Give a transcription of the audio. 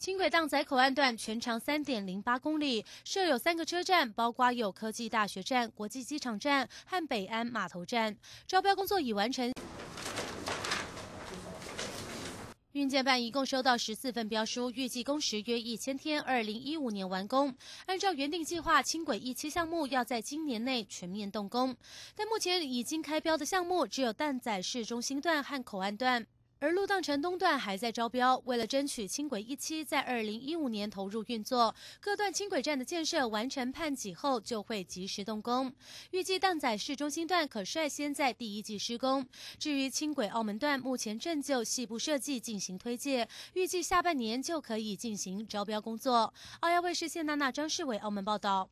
轻轨荡仔口岸段全长三点零八公里，设有三个车站，包括有科技大学站、国际机场站和北安码头站。招标工作已完成。运建办一共收到十四份标书，预计工时约一千天，二零一五年完工。按照原定计划，轻轨一期项目要在今年内全面动工，但目前已经开标的项目只有淡仔市中心段和口岸段。而陆荡城东段还在招标，为了争取轻轨一期在二零一五年投入运作，各段轻轨站的建设完成判给后就会及时动工。预计荡仔市中心段可率先在第一季施工。至于轻轨澳门段，目前正就细部设计进行推介，预计下半年就可以进行招标工作。澳亚卫视谢娜娜、张世伟澳门报道。